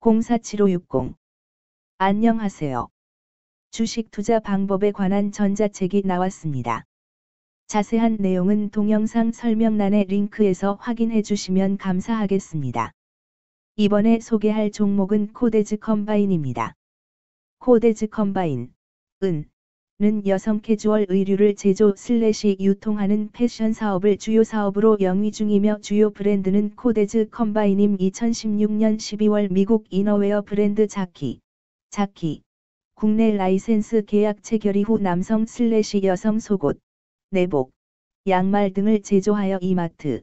047560 안녕하세요. 주식 투자 방법에 관한 전자책이 나왔습니다. 자세한 내용은 동영상 설명란의 링크에서 확인해 주시면 감사하겠습니다. 이번에 소개할 종목은 코데즈 컴바인입니다. 코데즈 컴바인, 은, 는 여성 캐주얼 의류를 제조 슬래시 유통하는 패션 사업을 주요 사업으로 영위 중이며 주요 브랜드는 코데즈 컴바인임 2016년 12월 미국 이너웨어 브랜드 자키, 자키, 국내 라이센스 계약 체결 이후 남성 슬래시 여성 속옷, 내복, 양말 등을 제조하여 이마트,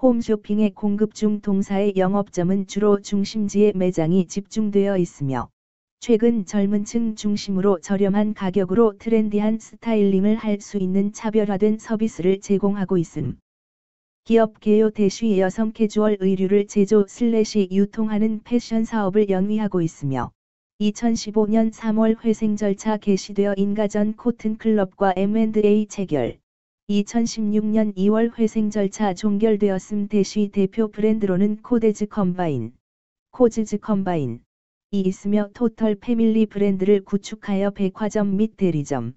홈쇼핑에 공급 중 동사의 영업점은 주로 중심지에 매장이 집중되어 있으며 최근 젊은 층 중심으로 저렴한 가격으로 트렌디한 스타일링을 할 수 있는 차별화된 서비스를 제공하고 있음. 기업 개요 대쉬 여성 캐주얼 의류를 제조 슬래시 유통하는 패션 사업을 영위하고 있으며 2015년 3월 회생 절차 개시되어 인가전 코튼클럽과 M&A 체결. 2016년 2월 회생 절차 종결되었음 대쉬 대표 브랜드로는 코데즈 컴바인, 코데즈 컴바인, 이 있으며 토털 패밀리 브랜드를 구축하여 백화점 및 대리점,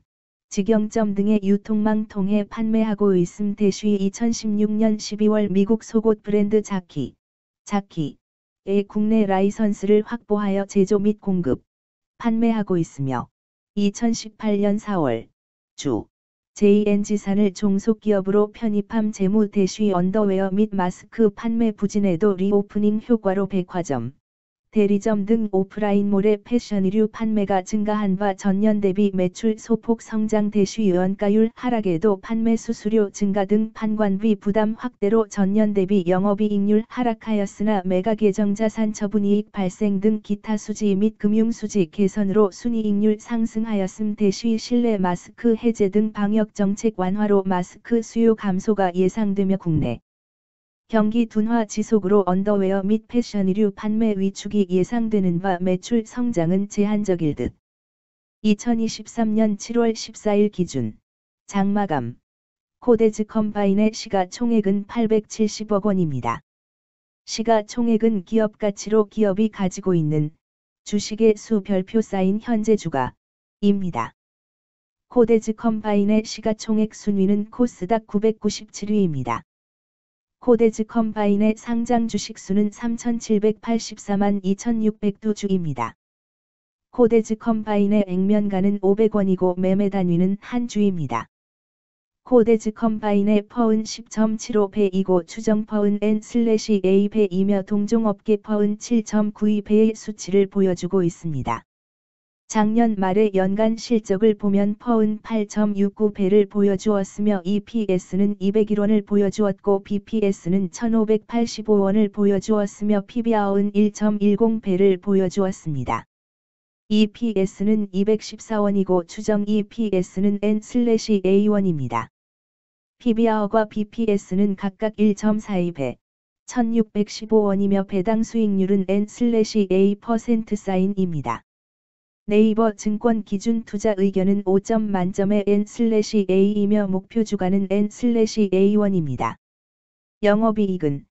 직영점 등의 유통망 통해 판매하고 있음 대쉬 2016년 12월 미국 속옷 브랜드 자키, 자키의 국내 라이선스를 확보하여 제조 및 공급, 판매하고 있으며 2018년 4월 주 JN지산을 종속기업으로 편입함 재무 대쉬 언더웨어 및 마스크 판매 부진에도 리오프닝 효과로 백화점, 대리점 등 오프라인몰의 패션의류 판매가 증가한 바 전년 대비 매출 소폭 성장 대쉬 원가율 하락에도 판매 수수료 증가 등 판관비 부담 확대로 전년 대비 영업이익률 하락하였으나 매각 예정 자산 처분이익 발생 등 기타 수지 및 금융수지 개선으로 순이익률 상승하였음 대쉬 실내 마스크 해제 등 방역 정책 완화로 마스크 수요 감소가 예상되며 국내 경기 둔화 지속으로 언더웨어 및 패션의류 판매 위축이 예상되는 바 매출 성장은 제한적일 듯. 2023년 7월 14일 기준 장마감 코데즈 컴바인의 시가총액은 870억 원입니다. 시가총액은 기업 가치로 기업이 가지고 있는 주식의 수 별표 쌓인 현재 주가입니다. 코데즈 컴바인의 시가총액 순위는 코스닥 997위입니다. 코데즈 컴바인의 상장 주식수는 3,784만 2,600두 주입니다. 코데즈 컴바인의 액면가는 500원이고 매매 단위는 한 주입니다. 코데즈 컴바인의 PER은 10.75배이고 추정 PER은 N/A배이며 동종업계 PER은 7.92배의 수치를 보여주고 있습니다. 작년 말의 연간 실적을 보면 퍼은 8.69배를 보여주었으며 EPS는 201원을 보여주었고 BPS는 1585원을 보여주었으며 PBR은 1.10배를 보여주었습니다. EPS는 214원이고 추정 EPS는 N/A1입니다. PBR과 BPS는 각각 1.42배, 1615원이며 배당 수익률은 N/A% 사인입니다. 네이버 증권 기준 투자 의견은 5점 만점의 N/A이며 목표 주가는 N/A1입니다. 영업이익은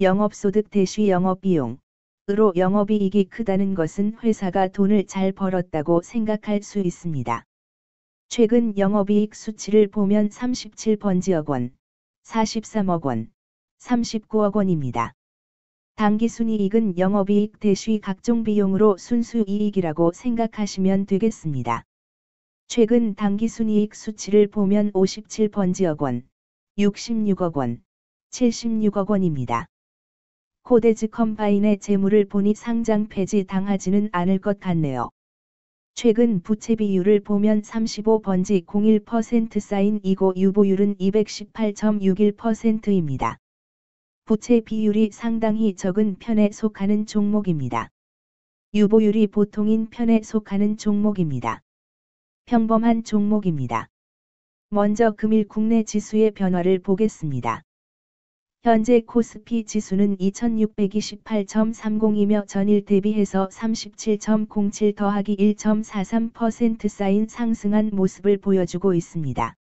영업소득 대시 영업비용으로 영업이익이 크다는 것은 회사가 돈을 잘 벌었다고 생각할 수 있습니다. 최근 영업이익 수치를 보면 37번지억 원, 43억 원, 39억 원입니다. 당기순이익은 영업이익 대시 각종 비용으로 순수이익이라고 생각하시면 되겠습니다. 최근 당기순이익 수치를 보면 57번지억 원, 66억 원, 76억 원입니다. 코데즈 컴바인의 재물을 보니 상장 폐지 당하지는 않을 것 같네요. 최근 부채 비율을 보면 35번지 01% 쌓인 이고 유보율은 218.61%입니다. 부채 비율이 상당히 적은 편에 속하는 종목입니다. 유보율이 보통인 편에 속하는 종목입니다. 평범한 종목입니다. 먼저 금일 국내 지수의 변화를 보겠습니다. 현재 코스피 지수는 2628.30이며 전일 대비해서 37.07 더하기 1.43% 쌓인 상승한 모습을 보여주고 있습니다.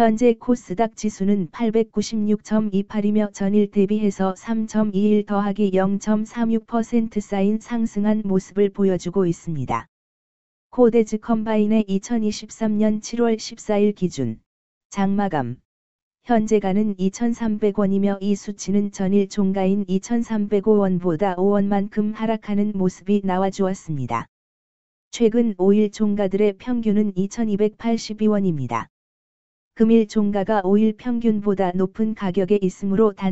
현재 코스닥 지수는 896.28이며 전일 대비해서 3.21 더하기 0.36% 쌓인 상승한 모습을 보여주고 있습니다. 코데즈 컴바인의 2023년 7월 14일 기준 장마감 현재가는 2,300원이며 이 수치는 전일 종가인 2,305원보다 5원만큼 하락하는 모습이 나와주었습니다. 최근 5일 종가들의 평균은 2,282원입니다. 금일 종가가 5일 평균보다 높은 가격에 있으므로 단